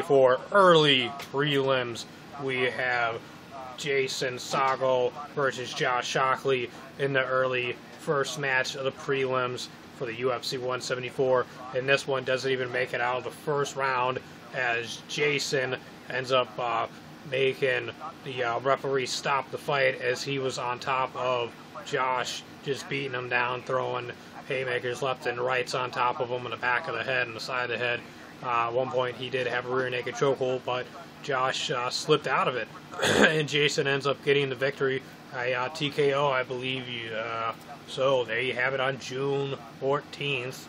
For early prelims, we have Jason Saggo versus Josh Shockley in the early first match of the prelims for the UFC 174. And this one doesn't even make it out of the first round as Jason ends up uh, making the uh, referee stop the fight as he was on top of Josh, just beating him down, throwing haymakers left and rights on top of him in the back of the head and the side of the head. Uh, at one point, he did have a rear naked chokehold, but Josh uh, slipped out of it, and Jason ends up getting the victory. I, uh, TKO, I believe. Uh, so there you have it on June 14th.